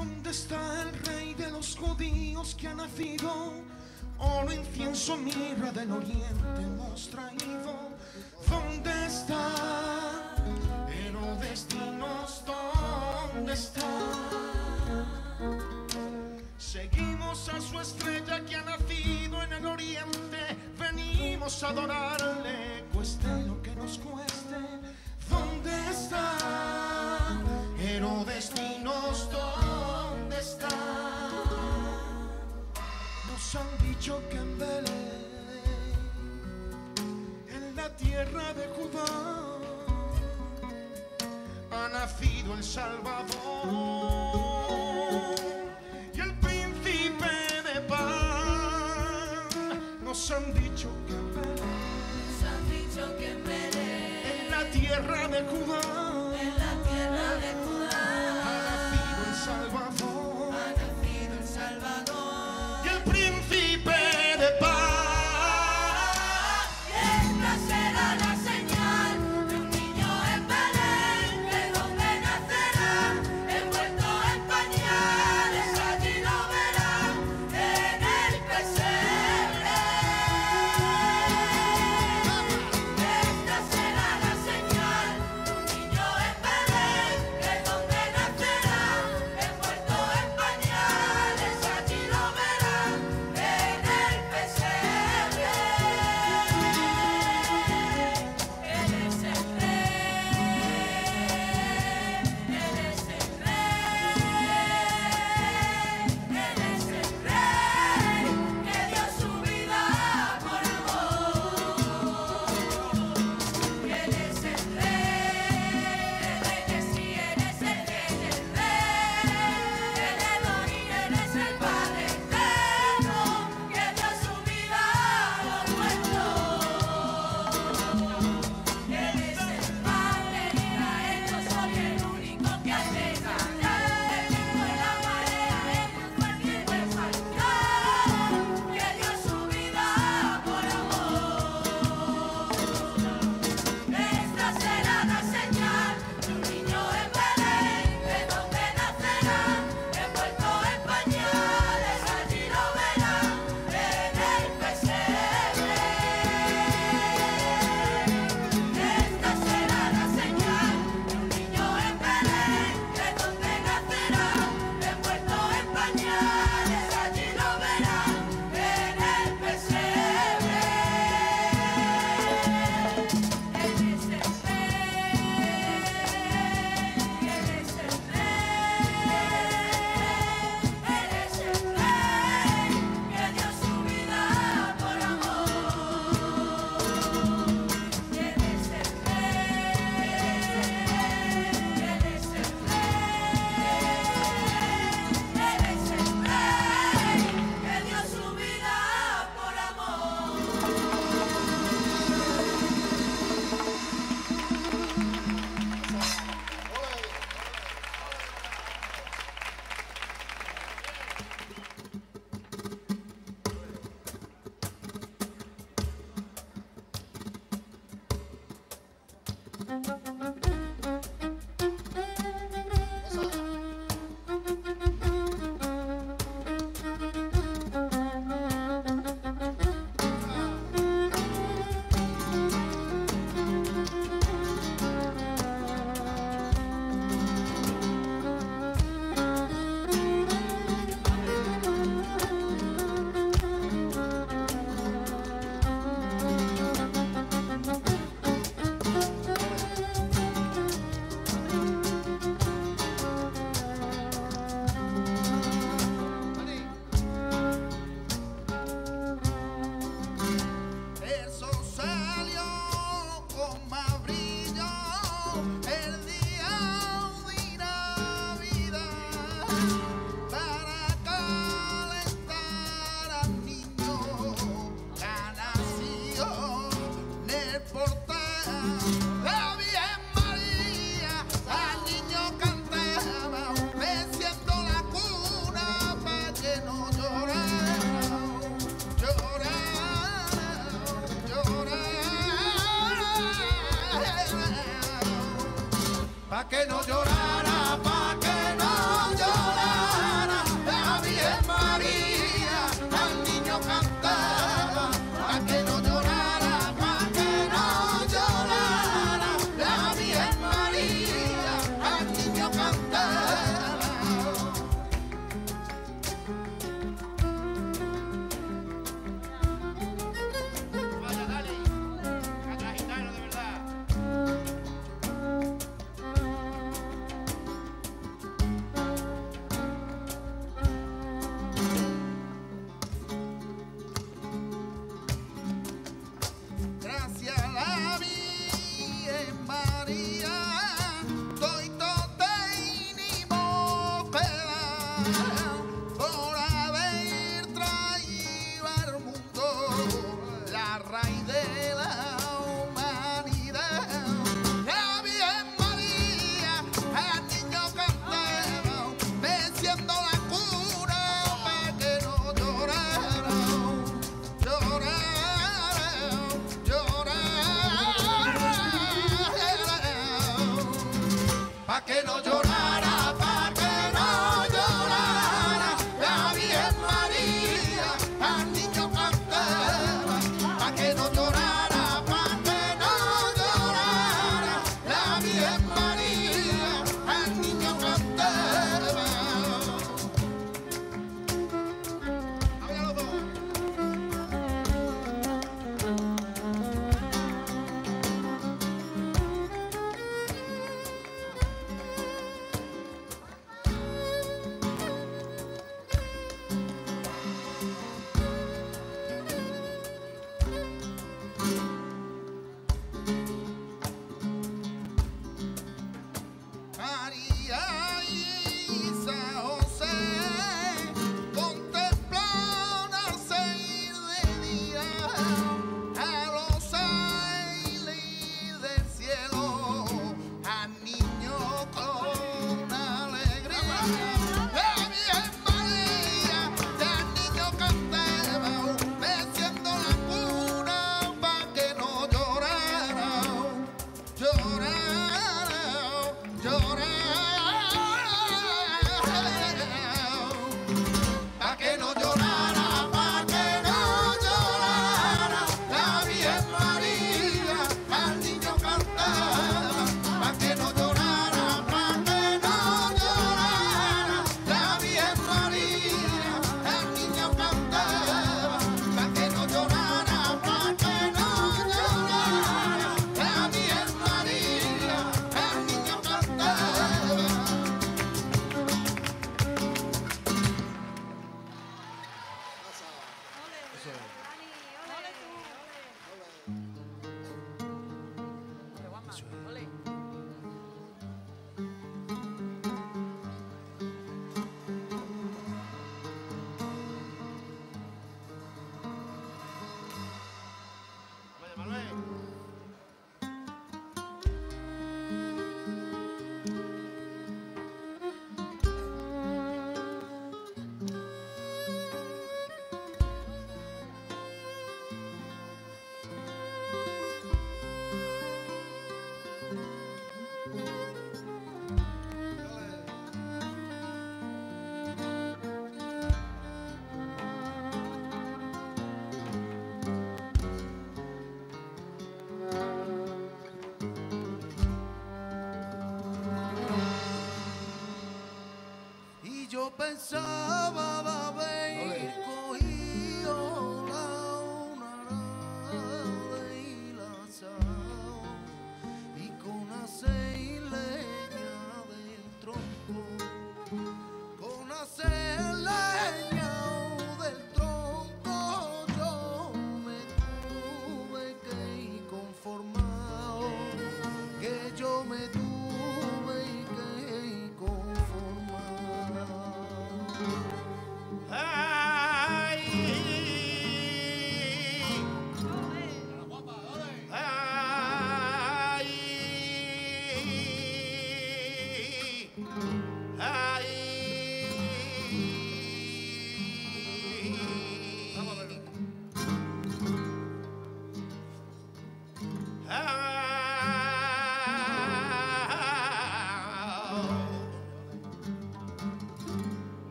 ¿Dónde está el rey de los judíos que ha nacido? Oro, incienso, mirra del oriente hemos traído. ¿Dónde está? Herodes, destinos. ¿dónde está? Seguimos a su estrella que ha nacido en el oriente. Venimos a adorar.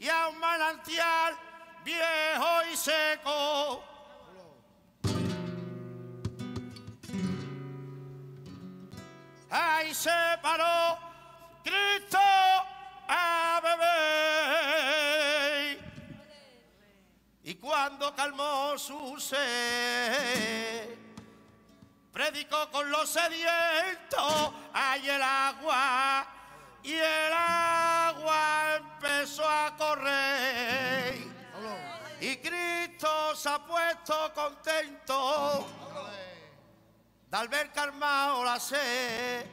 Y a un manantial viejo y seco. Ahí se paró cuando calmó su sed, predicó con los sedientos, hay el agua, y el agua empezó a correr. Y Cristo se ha puesto contento de al ver calmado la sed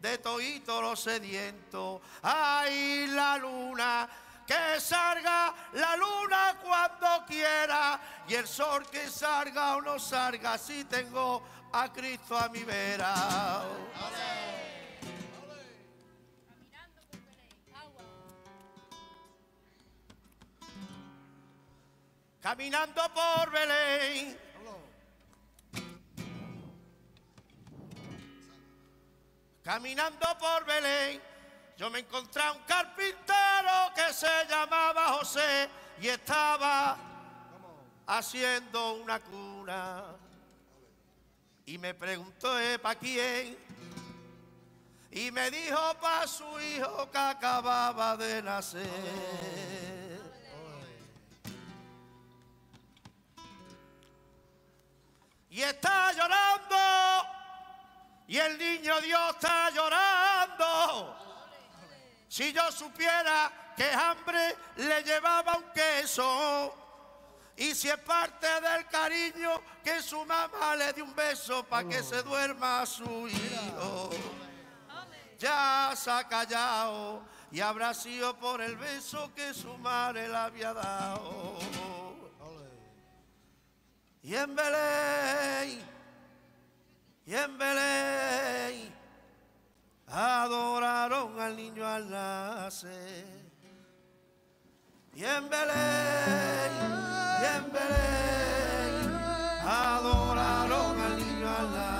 de toito los sedientos. Ay, la luna, que salga la luna cuando quiera y el sol que salga o no salga si tengo a Cristo a mi vera. Caminando por Belén. Caminando por Belén, yo me encontré a un carpintero que se llamaba José y estaba haciendo una cuna. Y me preguntó, ¿para quién? Y me dijo, para su hijo que acababa de nacer. Y está llorando. Y el niño Dios está llorando. Si yo supiera que hambre le llevaba un queso. Y si es parte del cariño que su mamá le dio un beso para que se duerma su hijo. Ya se ha callado y habrá sido por el beso que su madre le había dado. Y en Belén, y en Belén, adoraron al niño al nacer. Y en Belén, y Belén, adoraron al niño al nacer.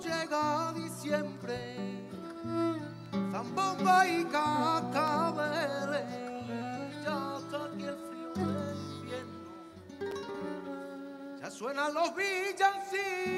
llega diciembre, zambomba y cacabeles, ya está aquí el frío del invierno, ya suenan los villancicos.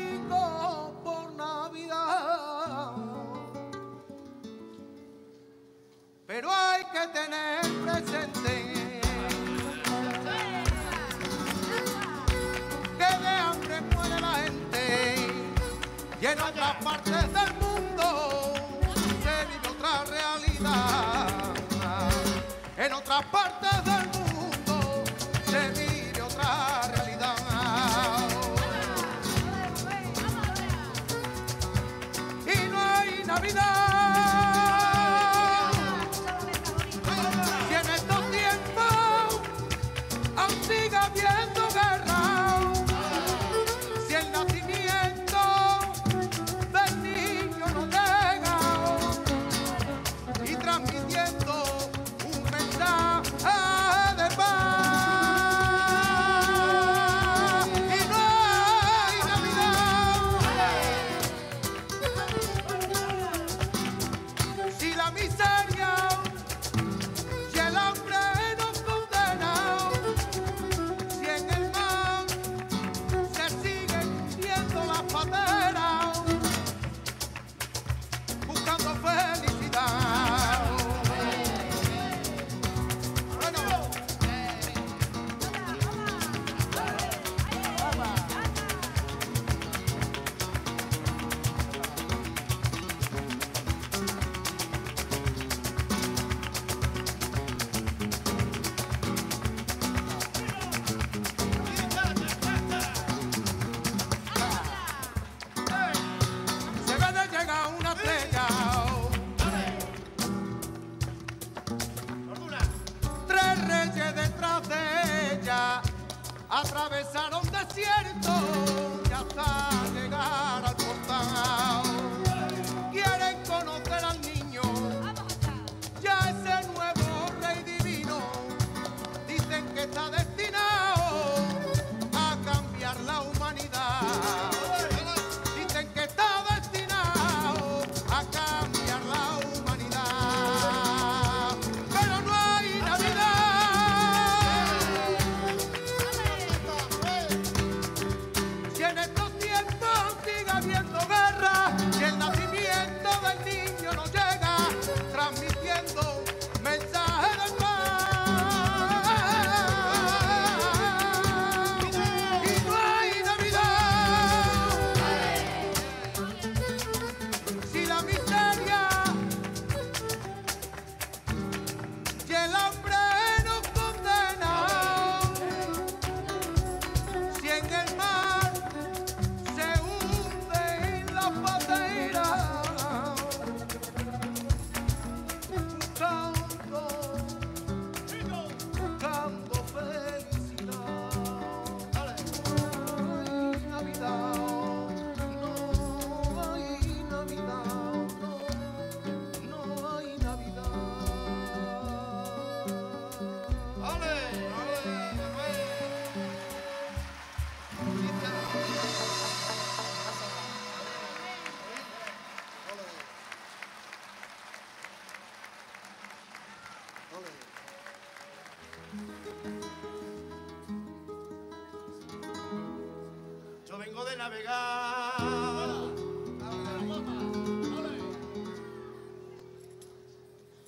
navegar.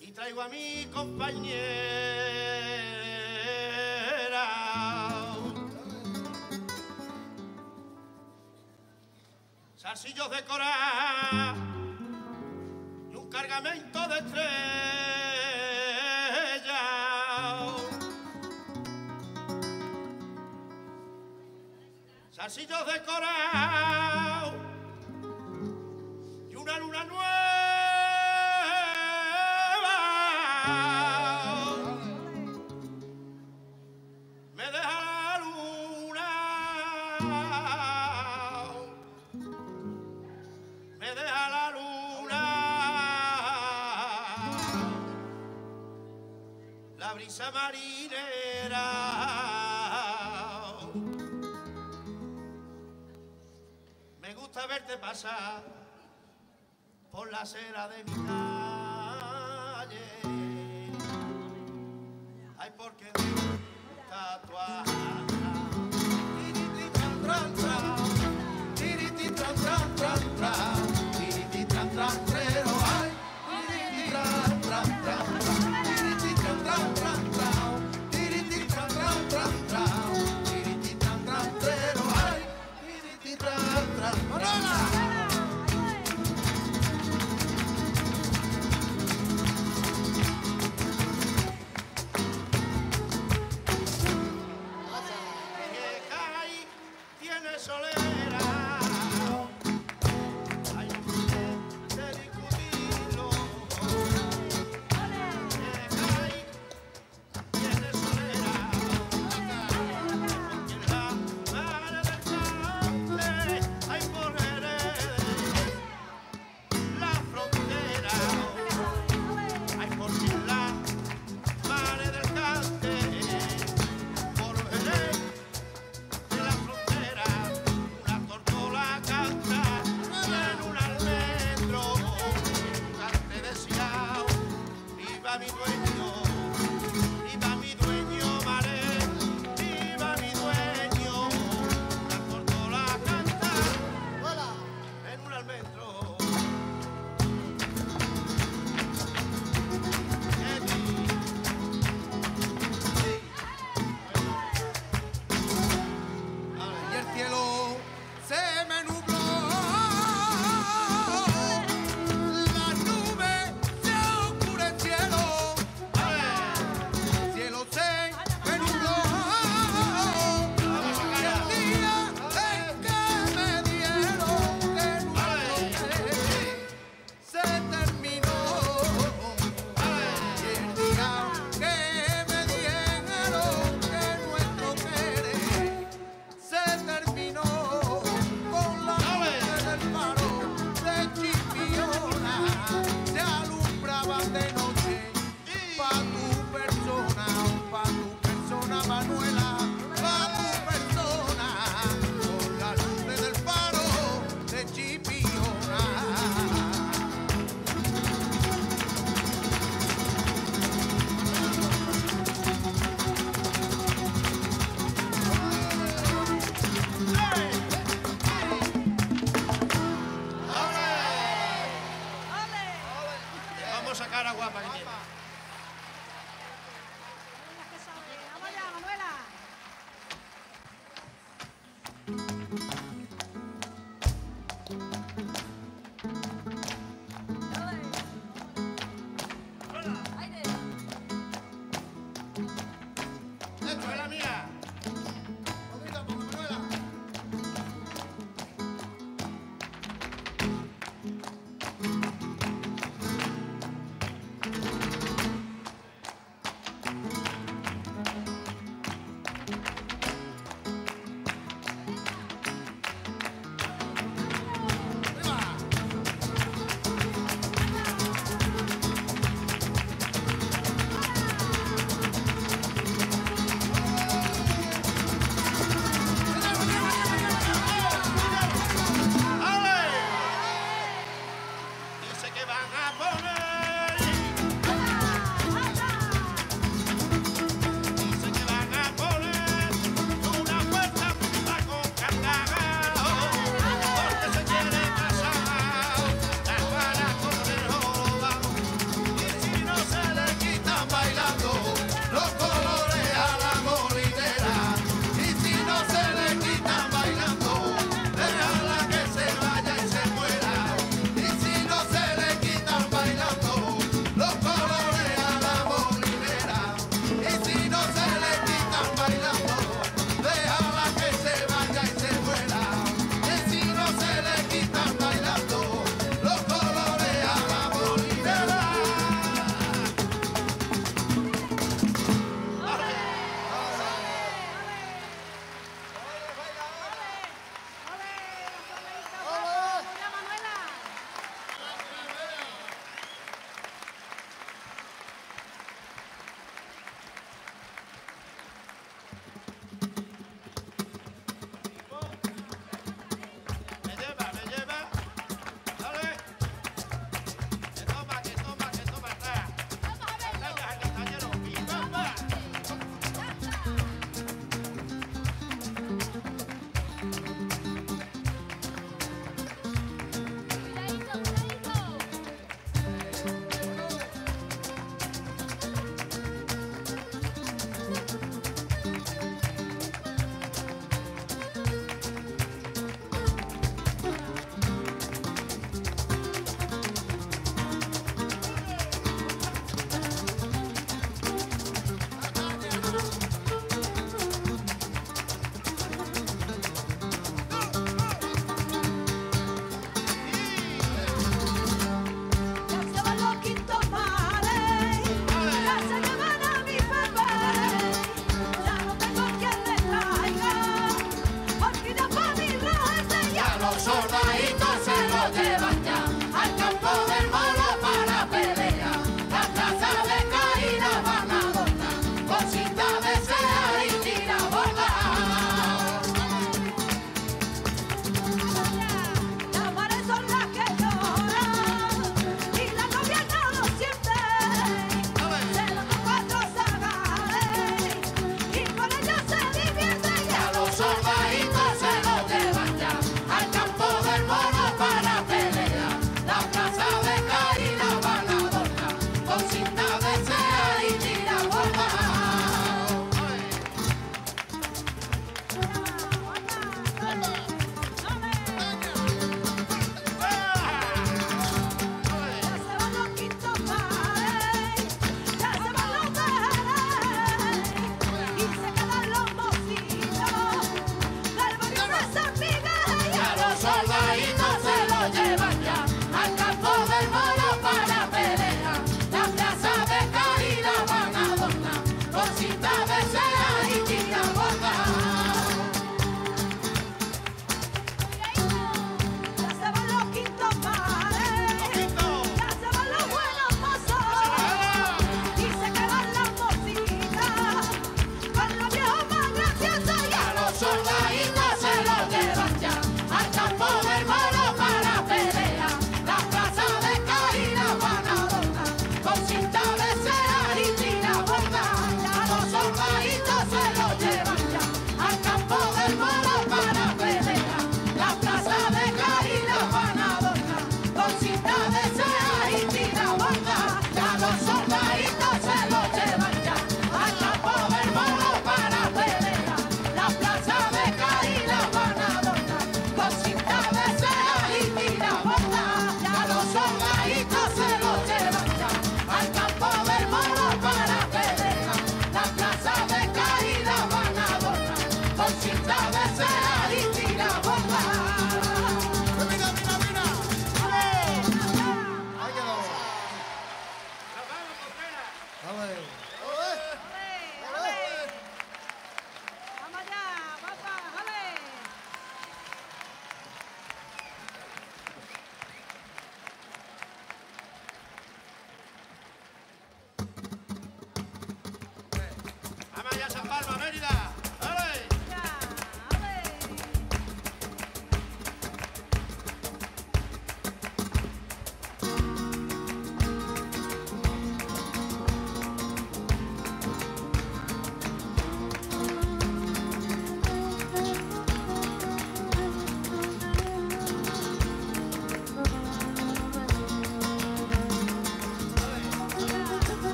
Y traigo a mi compañera. Salsillos de coral y un cargamento de estrellas. Salsillos de coral. marinera. Me gusta verte pasar por la acera de mi calle.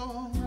Al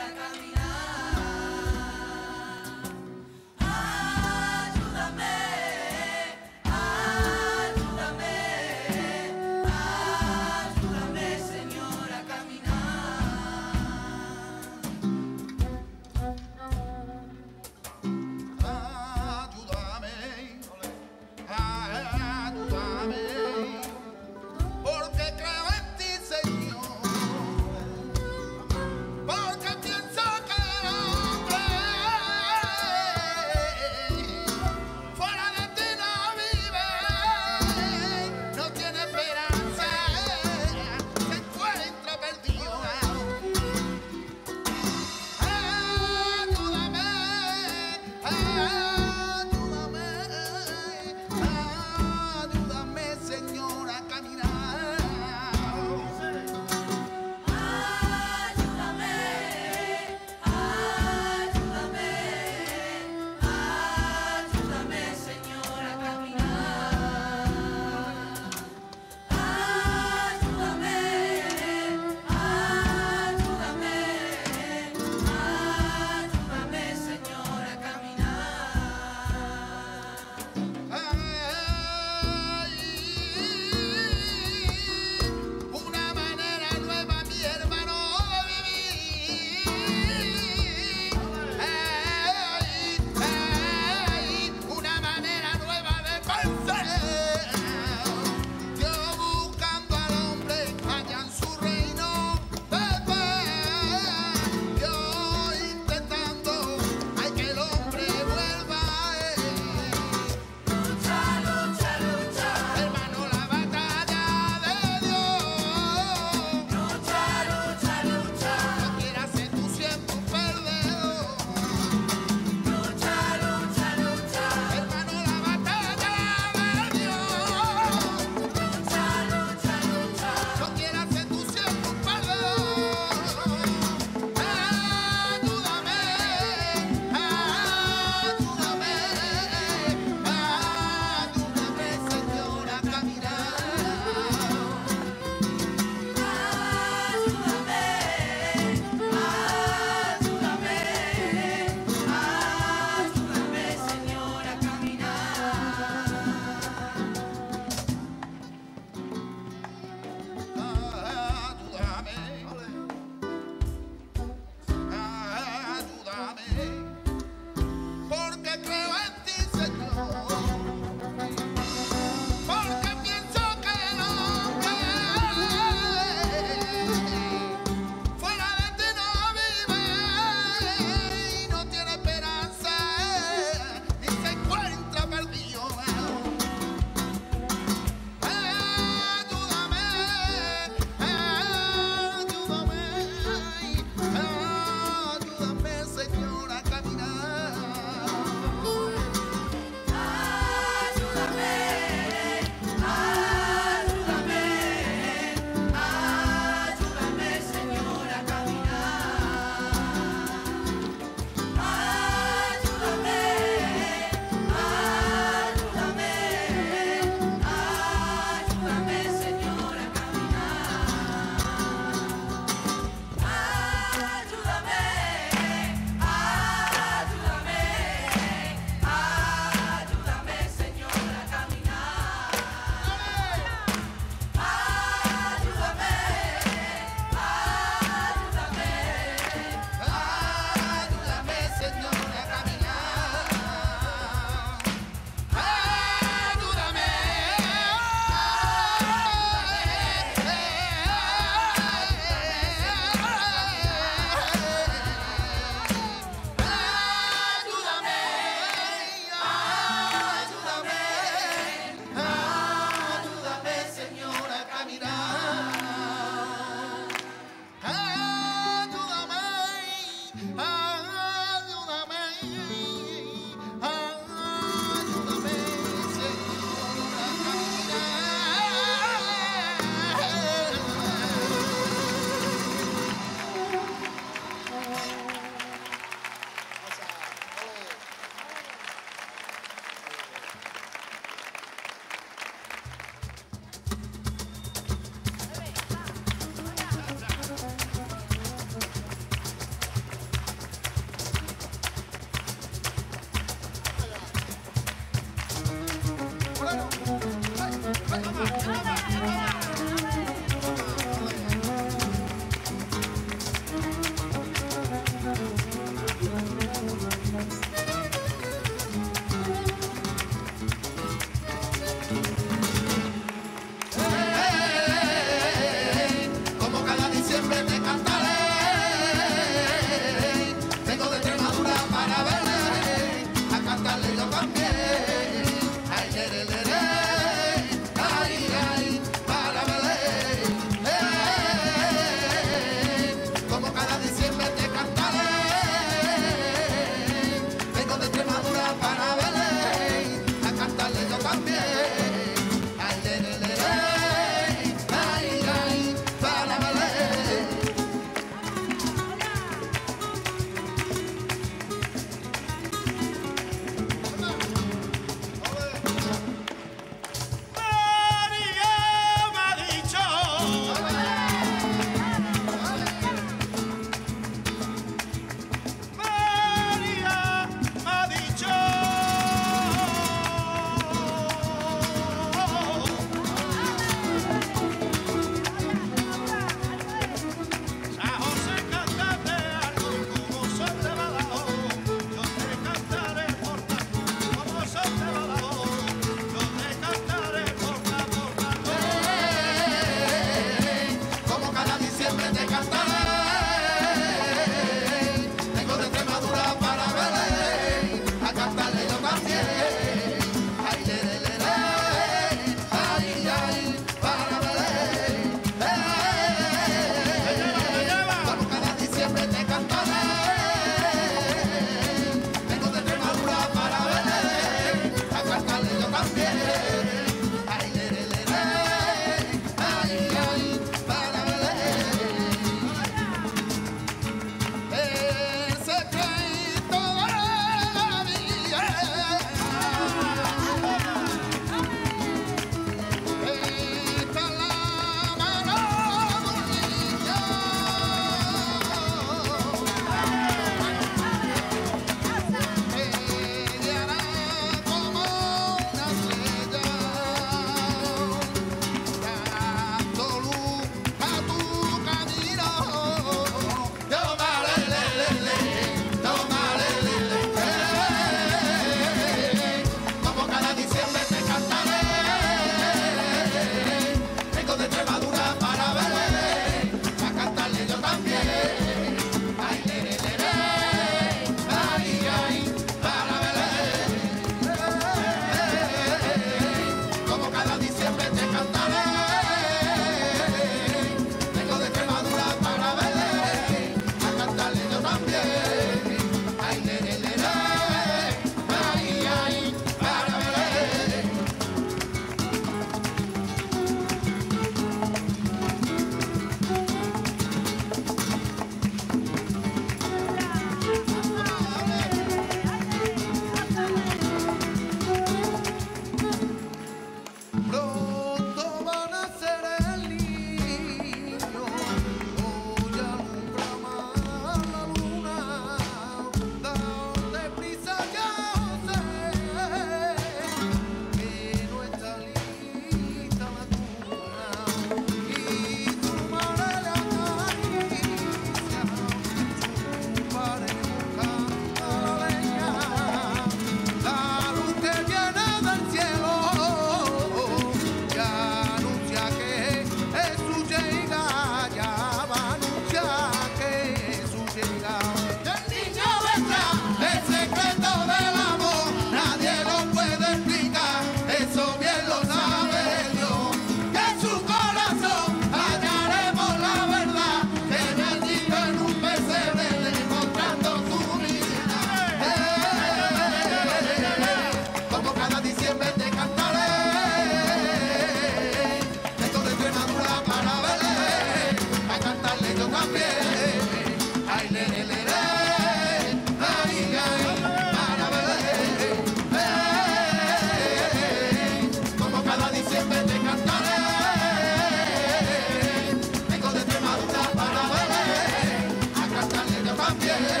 también.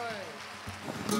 Thanks.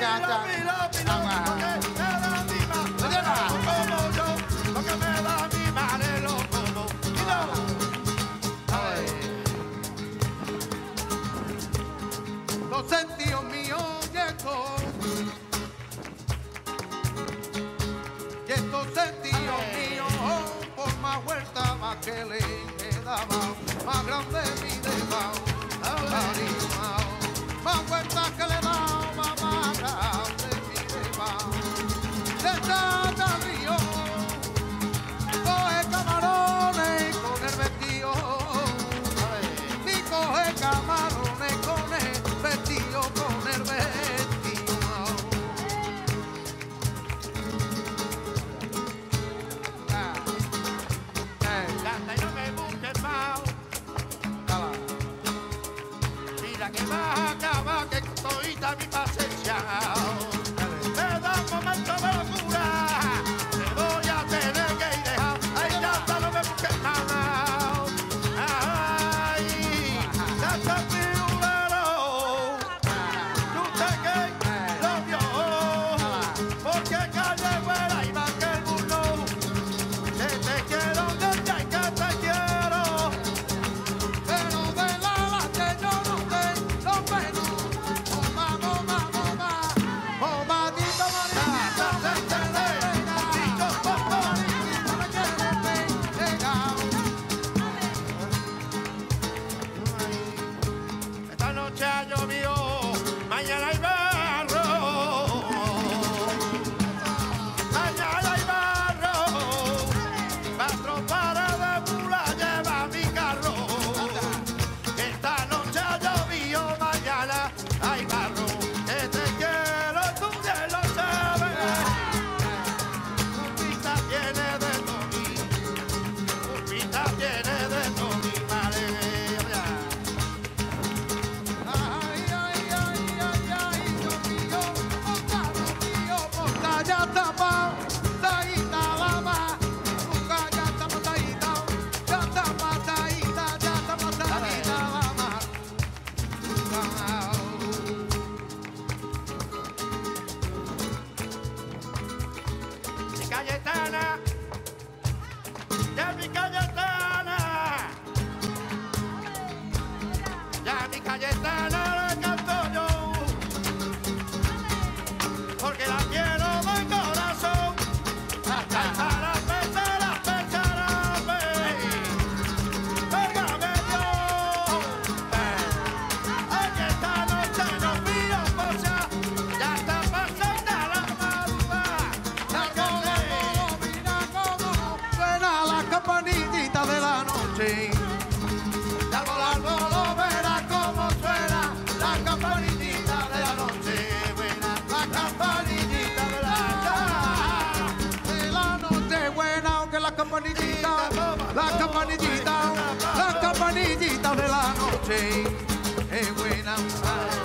Para campanillita, la campanillita, la campanillita de la noche. Es buena usar.